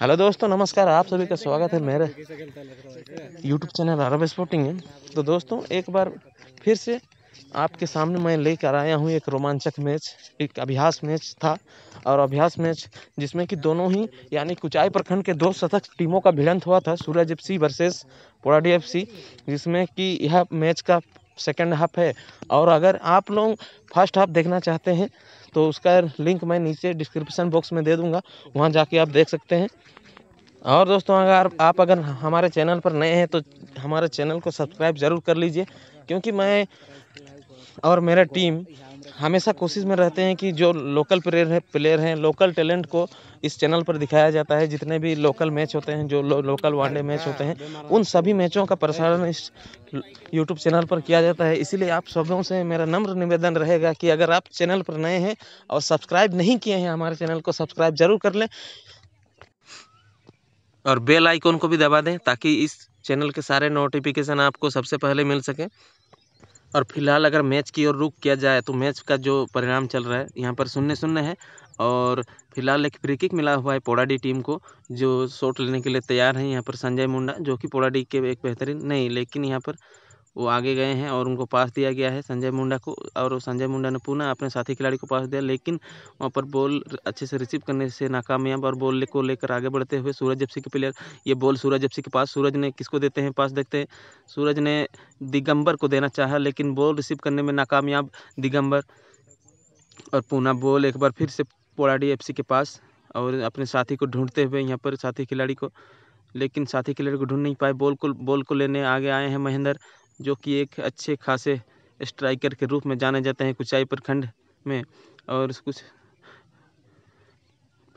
Hello दोस्तों, नमस्कार, आप सभी का स्वागत है मेरे यूट्यूब चैनल अरब स्पोर्टिंग है तो दोस्तों, एक बार फिर से आपके सामने मैं लेकर आया हूँ एक रोमांचक मैच, एक अभ्यास मैच था, और अभ्यास मैच जिसमें कि दोनों ही, यानी कुचाई प्रखंड के दो शतक टीमों का भिड़ंत हुआ था, Suraj F C versus Podadi F C जिसमें कि यह मैच का सेकेंड हाफ़ है। और अगर आप लोग फ़र्स्ट हाफ़ देखना चाहते हैं तो उसका लिंक मैं नीचे डिस्क्रिप्शन बॉक्स में दे दूँगा, वहाँ जाके आप देख सकते हैं। और दोस्तों, अगर आप अगर हमारे चैनल पर नए हैं तो हमारे चैनल को सब्सक्राइब ज़रूर कर लीजिए, क्योंकि मैं और मेरा टीम हमेशा कोशिश में रहते हैं कि जो लोकल प्लेयर है प्लेयर हैं लोकल टैलेंट को इस चैनल पर दिखाया जाता है। जितने भी लोकल मैच होते हैं जो लो, लोकल वनडे मैच होते हैं उन सभी मैचों का प्रसारण इस यूट्यूब चैनल पर किया जाता है। इसीलिए आप सबों से मेरा नम्र निवेदन रहेगा कि अगर आप चैनल पर नए हैं और सब्सक्राइब नहीं किए हैं हमारे चैनल को सब्सक्राइब ज़रूर कर लें और बेल आइकॉन को भी दबा दें ताकि इस चैनल के सारे नोटिफिकेशन आपको सबसे पहले मिल सके। और फ़िलहाल अगर मैच की ओर रुख किया जाए तो मैच का जो परिणाम चल रहा है, यहाँ पर शून्य शून्य है। और फ़िलहाल एक फ्री किक मिला हुआ है पोड़ाडी टीम को, जो शॉट लेने के लिए तैयार हैं। यहाँ पर संजय मुंडा, जो कि पोड़ाडी के एक बेहतरीन, नहीं, लेकिन यहाँ पर वो आगे गए हैं और उनको पास दिया गया है संजय मुंडा को और संजय मुंडा ने पुनः अपने साथी खिलाड़ी को पास दिया, लेकिन वहाँ पर बॉल अच्छे से रिसीव करने से नाकामयाब और बॉल को लेकर आगे बढ़ते हुए सूरज जप्सी के प्लेयर ये बॉल सूरज जप्सी के पास, सूरज ने किसको देते हैं? पास देखते हैं। सूरज ने दिगंबर को देना चाहा, लेकिन बॉल रिसीव करने में नाकामयाब दिगंबर और पुनः बॉल एक बार फिर से पोड़ाडी एफ़ के पास और अपने साथी को ढूंढते हुए यहाँ पर साथी खिलाड़ी को, लेकिन साथी खिलाड़ी को ढूंढ नहीं पाए। बॉल को बॉल को लेने आगे आए हैं महेंद्र जो कि एक अच्छे खासे स्ट्राइकर के रूप में जाने जाते हैं कुचाई प्रखंड में। और कुछ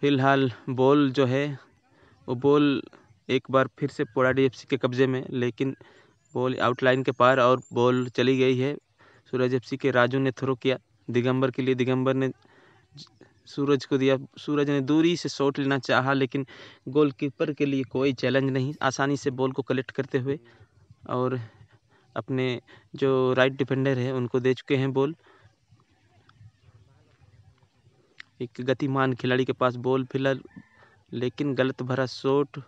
फ़िलहाल बॉल जो है, वो बॉल एक बार फिर से पोड़ाडी एफ़ के कब्ज़े में, लेकिन बॉल आउटलाइन के पार और बॉल चली गई है। सूरज एफसी के राजू ने थ्रो किया, दिगंबर के लिए दिगंबर ने सूरज को दिया। सूरज ने दूरी से शॉट लेना चाहा, लेकिन गोलकीपर के लिए कोई चैलेंज नहीं। आसानी से बॉल को कलेक्ट करते हुए और अपने जो राइट डिफेंडर है, उनको दे चुके हैं बॉल एक गतिमान खिलाड़ी के पास बॉल फ़िलहाल, लेकिन गलत भरा शॉट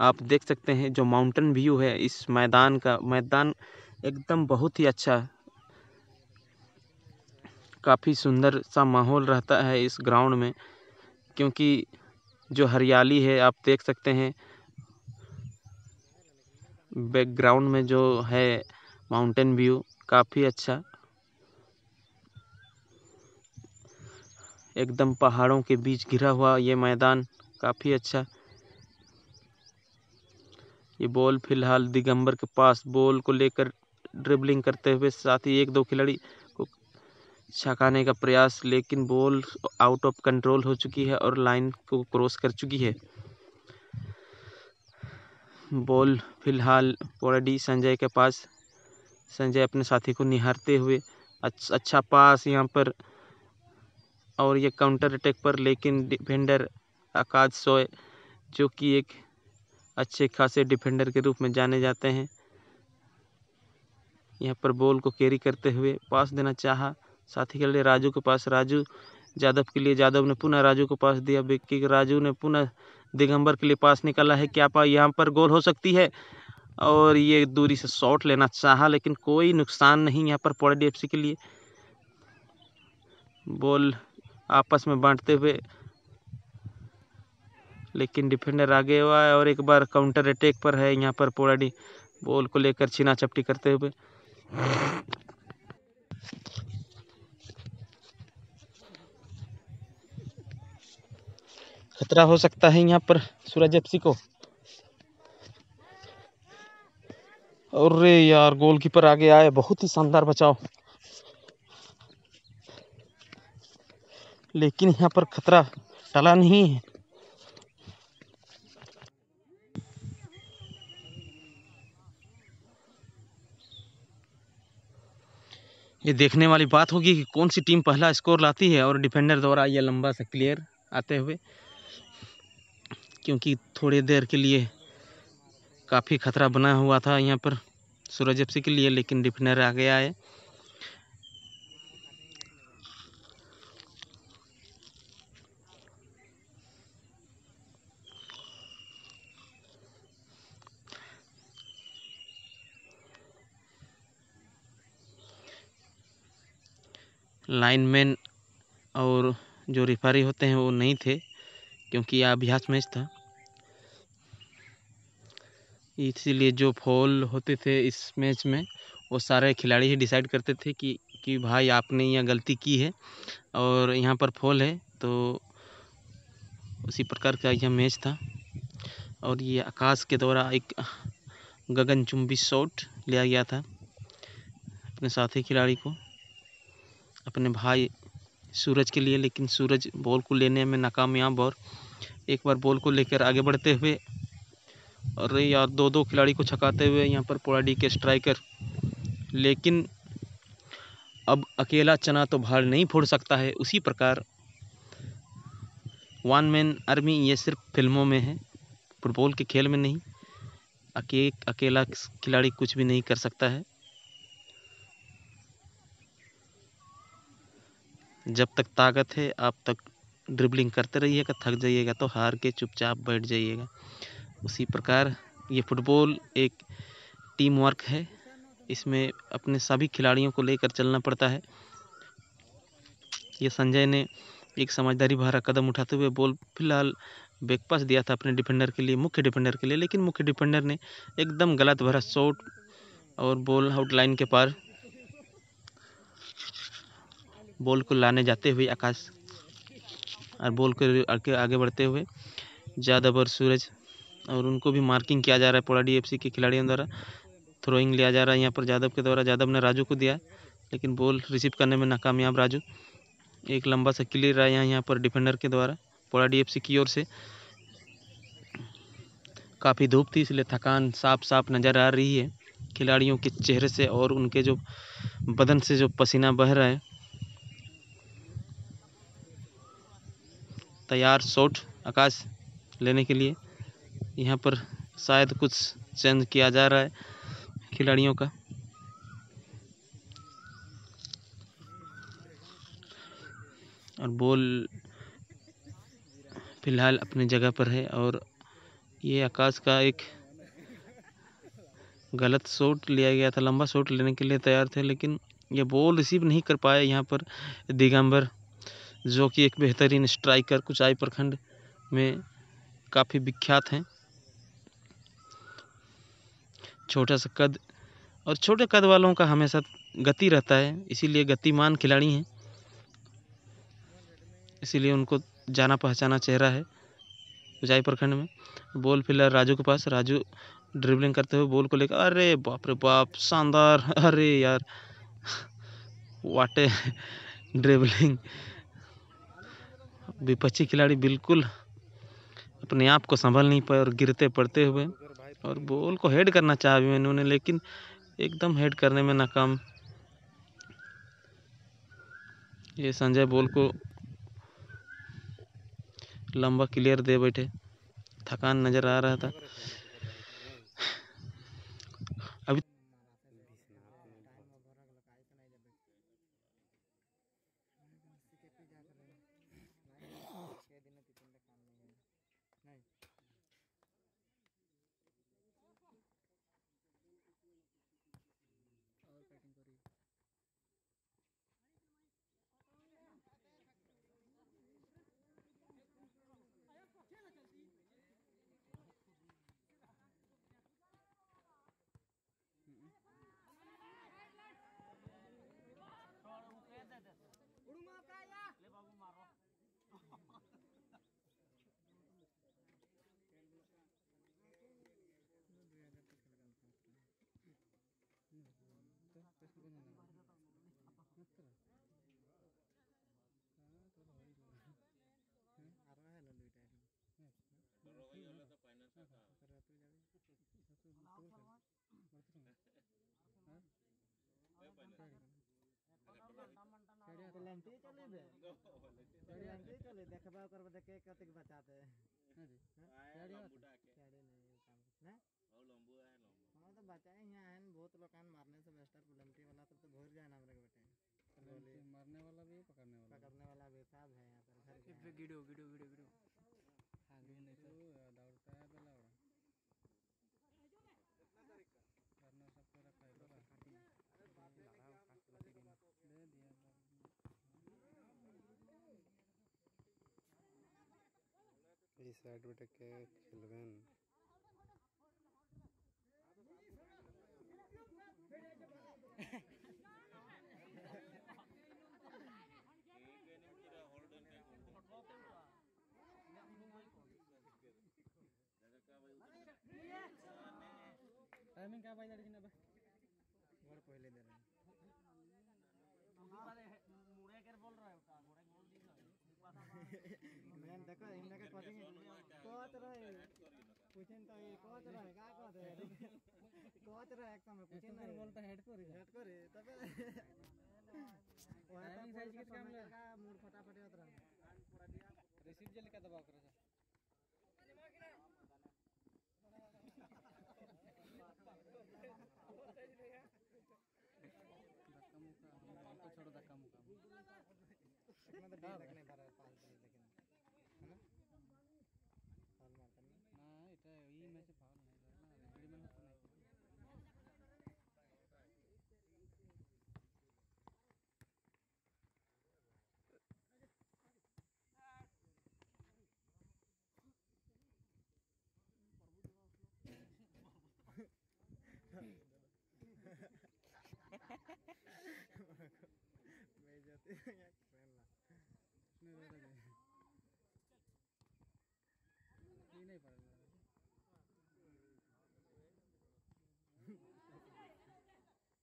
आप देख सकते हैं जो माउंटेन व्यू है इस मैदान का। मैदान एकदम बहुत ही अच्छा काफ़ी सुंदर सा माहौल रहता है इस ग्राउंड में। क्योंकि जो हरियाली है, आप देख सकते हैं। बैकग्राउंड में जो है माउंटेन व्यू, काफ़ी अच्छा। एकदम पहाड़ों के बीच घिरा हुआ ये मैदान, काफ़ी अच्छा। ये बॉल फ़िलहाल दिगंबर के पास, बॉल को लेकर ड्रिबलिंग करते हुए साथ ही एक दो खिलाड़ी छकाने का प्रयास, लेकिन बॉल आउट ऑफ़ कंट्रोल हो चुकी है और लाइन को क्रॉस कर चुकी है। बॉल फ़िलहाल पोराडी संजय के पास। संजय अपने साथी को निहारते हुए अच्छा पास यहाँ पर और ये काउंटर अटैक पर, लेकिन डिफेंडर आकाश सोए जो कि एक अच्छे खासे डिफेंडर के रूप में जाने जाते हैं। यहाँ पर बॉल को कैरी करते हुए पास देना चाहा। साथी के लिए राजू के पास, राजू यादव के लिए यादव ने पुनः राजू को पास दिया। विक्की राजू ने पुनः दिगंबर के लिए पास निकाला है। क्या पा, यहाँ पर गोल हो सकती है? और ये दूरी से शॉट लेना चाहा, लेकिन कोई नुकसान नहीं यहाँ पर पौड़े डी के लिए। बॉल आपस में बांटते हुए, लेकिन डिफेंडर आगे हुआ है और एक बार काउंटर अटैक पर है। यहाँ पर पोड़ाडी बॉल को लेकर छीना चपटी करते हुए। खतरा हो सकता है यहाँ पर सूरज एफ़ को। और यार गोलकीपर आगे आए, बहुत ही शानदार बचाव। लेकिन यहाँ पर खतरा टला नहीं है। ये देखने वाली बात होगी कि कौन सी टीम पहला स्कोर लाती है और डिफेंडर द्वारा ये लंबा सा क्लियर आते हुए। क्योंकि थोड़ी देर के लिए काफ़ी खतरा बना हुआ था यहाँ पर। सूरज एफ़ के लिए, लेकिन डिफेंडर आ गया है। लाइनमैन और जो रिफारी होते हैं वो नहीं थे। क्योंकि यह अभ्यास मैच था इसीलिए जो फॉल होते थे इस मैच में, वो सारे खिलाड़ी ही डिसाइड करते थे कि कि भाई आपने यह गलती की है और यहाँ पर फॉल है तो उसी प्रकार का यह मैच था। और ये आकाश के द्वारा एक गगनचुंबी शॉट लिया गया था अपने साथी खिलाड़ी को, अपने भाई सूरज के लिए, लेकिन सूरज बॉल को लेने में नाकामयाब और एक बार बॉल को लेकर आगे बढ़ते हुए और यार दो दो खिलाड़ी को छकाते हुए यहाँ पर पोड़ाडी के स्ट्राइकर। लेकिन अब अकेला चना तो भाड़ नहीं फोड़ सकता है, उसी प्रकार वन मैन आर्मी ये सिर्फ़ फ़िल्मों में है फुटबॉल के खेल में नहीं, अके, अकेला खिलाड़ी कुछ भी नहीं कर सकता है। जब तक ताकत है, आप तक ड्रिबलिंग करते रहिएगा, थक जाइएगा तो हार के चुपचाप बैठ जाइएगा। उसी प्रकार ये फुटबॉल एक टीम वर्क है। इसमें अपने सभी खिलाड़ियों को लेकर चलना पड़ता है। ये संजय ने एक समझदारी भरा कदम उठाते हुए बॉल फ़िलहाल बैकपास दिया था अपने डिफेंडर के लिए, मुख्य डिफेंडर के लिए, लेकिन मुख्य डिफेंडर ने एकदम गलत भरा शॉट और बॉल आउट लाइन के पार बॉल को लाने जाते हुए आकाश और बॉल को आगे आगे बढ़ते हुए यादव और सूरज, और उनको भी मार्किंग किया जा रहा है पोड़ा डी के खिलाड़ियों द्वारा। थ्रोइंग लिया जा रहा है यहाँ पर यादव के द्वारा। यादव ने राजू को दिया, लेकिन बॉल रिसीव करने में नाकामयाब राजू। एक लंबा सा क्लियर रहा यहाँ यहाँ पर डिफेंडर के द्वारा, पोड़ा डी की ओर से। काफ़ी धूप थी, इसलिए थकान साफ़ साफ़ नज़र आ रही है। खिलाड़ियों के चेहरे से और उनके जो बदन से जो पसीना बह रहा है तैयार शॉट आकाश लेने के लिए। यहाँ पर शायद कुछ चेंज किया जा रहा है खिलाड़ियों का। और बॉल फ़िलहाल अपनी जगह पर है और ये आकाश का एक गलत शॉट लिया गया था, लंबा शॉट लेने के लिए तैयार थे, लेकिन ये बॉल रिसीव नहीं कर पाए। यहाँ पर दिगंबर जो कि एक बेहतरीन स्ट्राइकर कुचाई प्रखंड में काफ़ी विख्यात हैं। छोटा सा कद और छोटे कद वालों का हमेशा गति रहता है, इसीलिए गतिमान खिलाड़ी हैं। इसीलिए उनको जाना पहचाना चेहरा है ऊंचाई प्रखंड में। बॉल फ़िलहाल राजू के पास, राजू ड्रिबलिंग करते हुए बॉल को लेकर, अरे बाप रे बाप, शानदार, अरे यार वाटे ड्रिबलिंग विपक्षी खिलाड़ी बिल्कुल अपने आप को संभल नहीं पाए और गिरते पड़ते हुए और बॉल को हेड करना चाहा भी उन्होंने लेकिन एकदम हेड करने में नाकाम। ये संजय बॉल को लंबा क्लियर दे बैठे। थकान नज़र आ रहा था। चढ़िया तो लंटी चली बे चढ़िया लंटी चली देखबा करब देखे कतेक बचाते हाँ जी चढ़िया बुढ़ा के चढ़े नहीं काम ना और लंबू है लंबू हाँ तो बचाए यहाँ है बहुत लोग कान मारने से बेस्टर लंटी वाला तब तो भर जाए ना हमरे बेटे मारने वाला भी पकड़ने वाला पकड़ने वाला बेताब है यहाँ पर गिडो गिडो गिडो गिडो সাইড বেটাকে খেলবেন टाइमिंग क्या भाई लड़की ने देखो के कोचिंग कोच रहे। पूछें तो ये कोच रहे क्या कोच है? कोच रहे एक समय पूछें ना बोलता हेड को हेड को रे तबे वहाँ तक साइज़ के काम लगा मूड फटाफट होत रहा। रिसीव जल्दी का दबाव करो धक्का मुक्का छोड़ो धक्का मुक्का।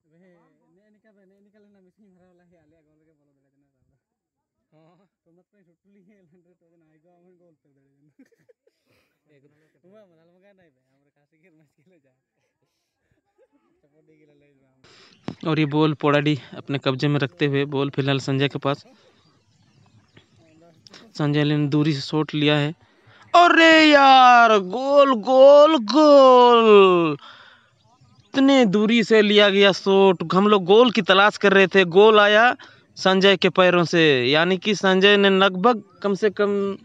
नहीं ने निकल निकल ना मिसिंग हरा वाला है आलिया गोल के बोलो दे देना साहब हाँ तो मत पे छुट्टी है लंडर तो ना आएगा हम गोल पे दे देना हुआ मनाल मगा नहीं बे हमरे खासी के मैच खेले जा सपोर्ट के ले जा हम और ये बॉल पोड़ाडी अपने कब्जे में रखते हुए बॉल फ़िलहाल संजय के पास। संजय ने दूरी से शॉट लिया है। अरे यार, गोल गोल गोल। इतने दूरी से लिया गया शॉट। हम लोग गोल की तलाश कर रहे थे। गोल आया संजय के पैरों से। यानी कि संजय ने लगभग कम से कम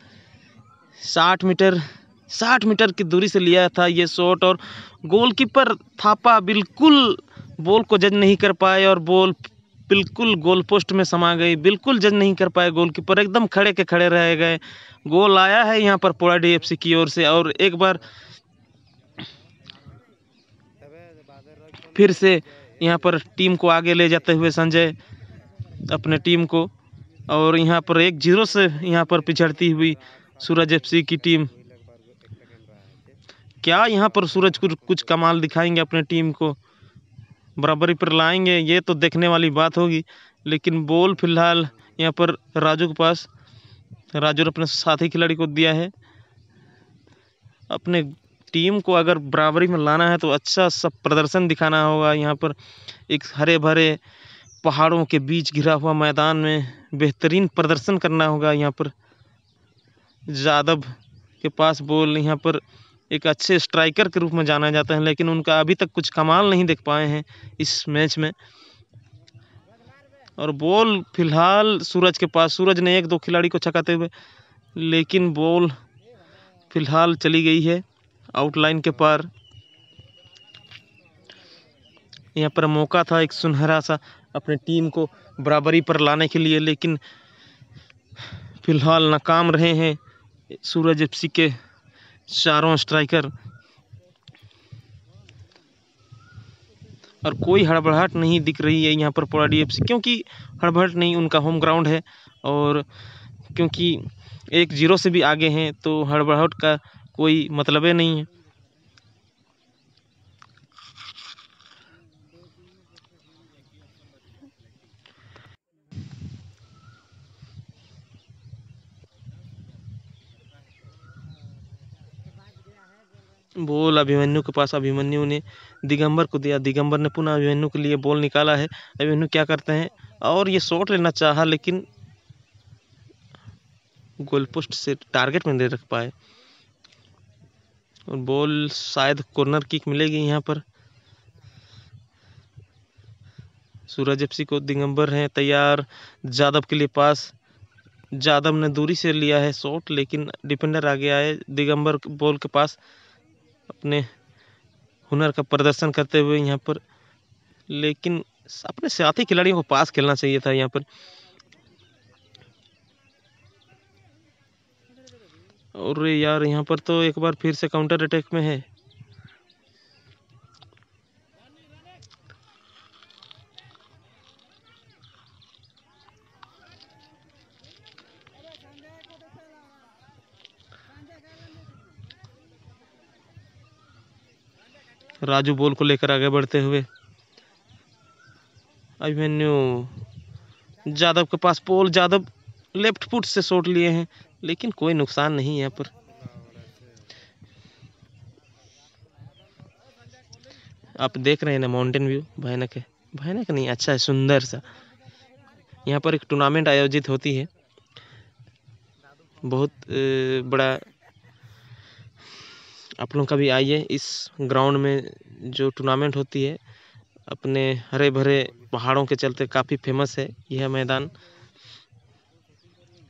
साठ मीटर साठ मीटर की दूरी से लिया था ये शॉट। और गोलकीपर थापा बिल्कुल बॉल को जज नहीं कर पाए और बॉल बिल्कुल गोल पोस्ट में समा गई, बिल्कुल जज नहीं कर पाए गोलकीपर। एकदम खड़े के खड़े रह गए। गोल आया है यहाँ पर पोड़ाडी एफ़ की ओर से और एक बार फिर से यहाँ पर टीम को आगे ले जाते हुए संजय अपने टीम को और यहाँ पर एक ज़ीरो से यहाँ पर पिछड़ती हुई सूरज एफसी की टीम क्या यहाँ पर सूरज कुछ कुछ कमाल दिखाएँगे अपने टीम को? बराबरी पर लाएँगे, ये तो देखने वाली बात होगी। लेकिन बॉल फ़िलहाल यहाँ पर राजू के पास। राजू ने अपने साथी खिलाड़ी को दिया है। अपने टीम को अगर बराबरी में लाना है तो अच्छा सब प्रदर्शन दिखाना होगा। यहाँ पर एक हरे भरे पहाड़ों के बीच घिरा हुआ मैदान में बेहतरीन प्रदर्शन करना होगा यहाँ पर। यादव के पास बॉल यहाँ पर एक अच्छे स्ट्राइकर के रूप में जाना जाता है, लेकिन उनका अभी तक कुछ कमाल नहीं देख पाए हैं इस मैच में। और बॉल फ़िलहाल सूरज के पास, सूरज ने एक दो खिलाड़ी को छकाते हुए, लेकिन बॉल फ़िलहाल चली गई है आउटलाइन के पार। यहाँ पर मौका था एक सुनहरा सा अपने टीम को बराबरी पर लाने के लिए, लेकिन फ़िलहाल नाकाम रहे हैं सूरज एफसी के चारों स्ट्राइकर। और कोई हड़बड़ाहट नहीं दिख रही है यहाँ पर पोड़ाडी एफ़ क्योंकि हड़बड़ाहट नहीं, उनका होम ग्राउंड है और क्योंकि एक ज़ीरो से भी आगे हैं तो हड़बड़ाहट का कोई मतलब नहीं है। बॉल अभिमन्यु के पास, अभिमन्यु ने दिगंबर को दिया। दिगंबर ने पुनः अभिमन्यु के लिए बॉल निकाला है। अभिमन्यु क्या करते हैं? और ये शॉट लेना चाहा, लेकिन गोल पोस्ट से टारगेट में नहीं रख पाए। और बॉल शायद कॉर्नर किक मिलेगी यहाँ पर। सूरज एफ़ को दिगंबर हैं तैयार। जादव के लिए पास। जादव ने दूरी से लिया है शॉट लेकिन डिफेंडर आगे आए। दिगंबर बॉल के पास। अपने हुनर का प्रदर्शन करते हुए यहाँ पर। लेकिन अपने साथी खिलाड़ियों को पास खेलना चाहिए था यहाँ पर। और यार, यहाँ पर तो एक बार फिर से काउंटर अटैक में है। राजू बॉल को लेकर आगे बढ़ते हुए, अभिमन्यु यादव के पास पोल यादव लेफ़्ट फुट से शॉट लिए हैं, लेकिन कोई नुकसान नहीं यहाँ पर। आप देख रहे हैं ना माउंटेन व्यू भयानक है, भयानक नहीं अच्छा है, सुंदर सा। यहाँ पर एक टूर्नामेंट आयोजित होती है, बहुत बड़ा आप लोग कभी आइए इस ग्राउंड में जो टूर्नामेंट होती है, अपने हरे भरे पहाड़ों के चलते काफ़ी फ़ेमस है यह मैदान।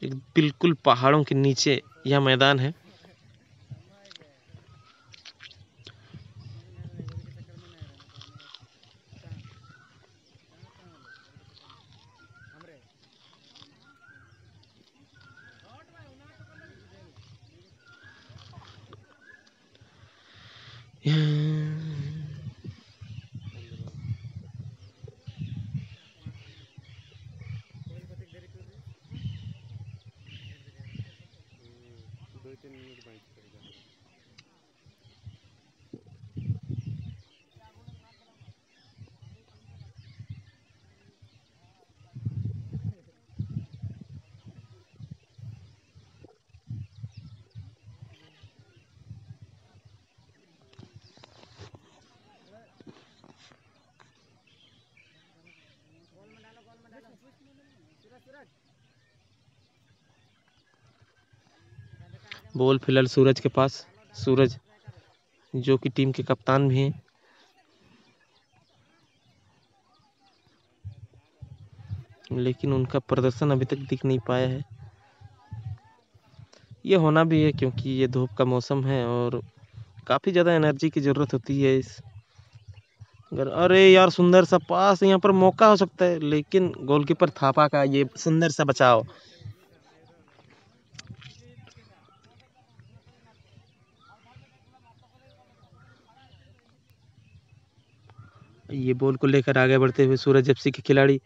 बिल्कुल पहाड़ों के नीचे यह मैदान है। Yeah. बॉल फ़िलहाल सूरज के पास। सूरज, जो कि टीम के कप्तान भी हैं। लेकिन उनका प्रदर्शन अभी तक दिख नहीं पाया है। ये होना भी है क्योंकि ये धूप का मौसम है और काफ़ी ज़्यादा एनर्जी की ज़रूरत होती है इस अगर अरे यार, सुंदर सा पास, यहाँ पर मौका हो सकता है, लेकिन गोलकीपर थापा का ये सुंदर सा बचाव। ये बॉल को लेकर आगे बढ़ते हुए सूरज एफसी के खिलाड़ी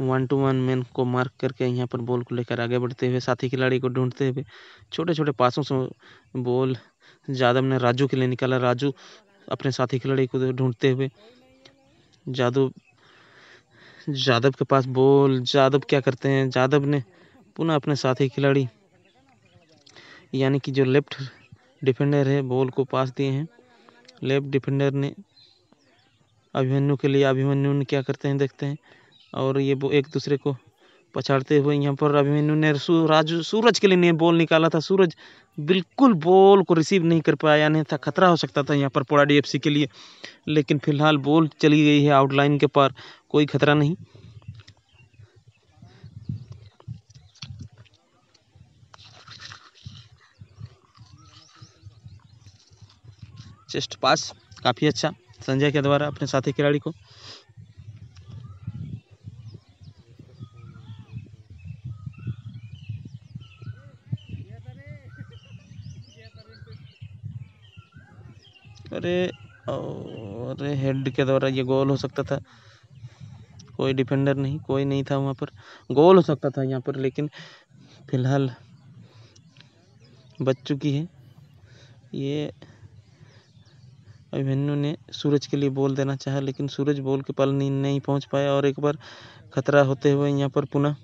वन टू वन मैन को मार्क करके यहाँ पर बॉल को लेकर आगे बढ़ते हुए साथी खिलाड़ी को ढूंढते हुए छोटे छोटे पासों से बॉल यादव ने राजू के लिए निकाला। राजू अपने साथी खिलाड़ी को ढूंढते हुए यादव यादव के पास बॉल यादव क्या करते हैं? यादव ने पुनः अपने साथी खिलाड़ी, यानी कि जो लेफ़्ट डिफेंडर है बॉल को पास दिए हैं। लेफ़्ट डिफेंडर ने अभिमन्यु के लिए अभिमन्यु ने क्या करते हैं देखते हैं। और ये एक दूसरे को पछाड़ते हुए यहाँ पर अभिमन्यु ने सू, राजू सूरज के लिए बॉल निकाला था। सूरज बिल्कुल बॉल को रिसीव नहीं कर पाया नहीं था खतरा हो सकता था यहाँ पर पोड़ा डी के लिए। लेकिन फ़िलहाल बॉल चली गई है आउटलाइन के पार कोई खतरा नहीं। चेस्ट पास, काफ़ी अच्छा। संजय के द्वारा अपने साथी खिलाड़ी को। अरे अरे हेड के द्वारा ये गोल हो सकता था। कोई डिफेंडर नहीं, कोई नहीं था वहाँ पर। गोल हो सकता था यहाँ पर, लेकिन फ़िलहाल बच चुकी है। ये अभिमन्यु ने सूरज के लिए बोल देना चाहा लेकिन सूरज बोल के पल नहीं, पहुँच पाया और एक बार खतरा होते हुए यहाँ पर पुनः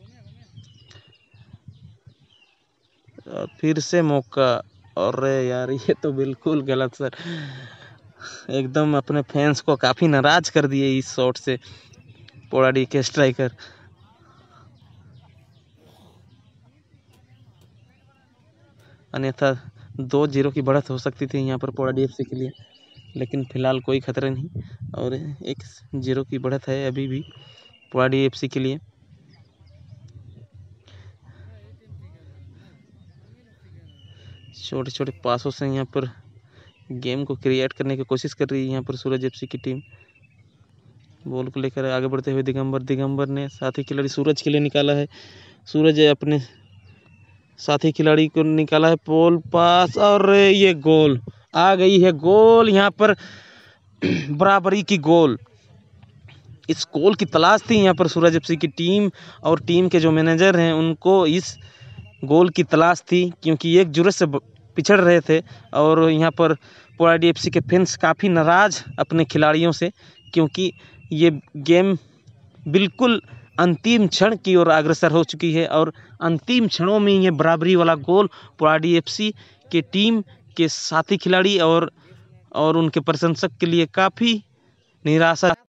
फिर से मौका। अरे यार ये तो बिल्कुल गलत सर। एकदम अपने फैंस को काफ़ी नाराज़ कर दिए इस शॉट से पोड़ाडी के स्ट्राइकर। अन्यथा दो ज़ीरो की बढ़त हो सकती थी यहाँ पर पोड़ाडी एफ़ के लिए। लेकिन फ़िलहाल कोई खतरा नहीं। और एक ज़ीरो की बढ़त है अभी भी पोड़ाडी एफ़ के लिए। छोटे छोटे पासों से यहाँ पर गेम को क्रिएट करने की कोशिश कर रही है यहाँ पर सूरज एफसी की टीम। बॉल को लेकर आगे बढ़ते हुए दिगंबर दिगंबर ने साथी खिलाड़ी सूरज के लिए निकाला है। सूरज अपने साथी खिलाड़ी को निकाला है पोल पास, और ये गोल। आ गई है गोल, यहाँ पर बराबरी की गोल। इस गोल की तलाश थी यहाँ पर सूरज एफसी की टीम और टीम के जो मैनेजर हैं, उनको इस गोल की तलाश थी क्योंकि एक जुरत से पिछड़ रहे थे और यहाँ पर पोराडी एफ़ के फैंस काफ़ी नाराज़ अपने खिलाड़ियों से क्योंकि ये गेम बिल्कुल अंतिम क्षण की ओर अग्रसर हो चुकी है और अंतिम क्षणों में ये बराबरी वाला गोल पुराडी एफसी के टीम के साथी खिलाड़ी और और उनके प्रशंसक के लिए काफ़ी निराशा